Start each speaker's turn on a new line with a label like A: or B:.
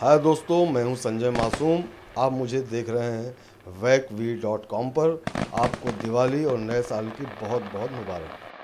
A: हाय दोस्तों, मैं हूँ संजय मासूम। आप मुझे देख रहे हैं वैक वी डॉट कॉम पर। आपको दिवाली और नए साल की बहुत बहुत मुबारक।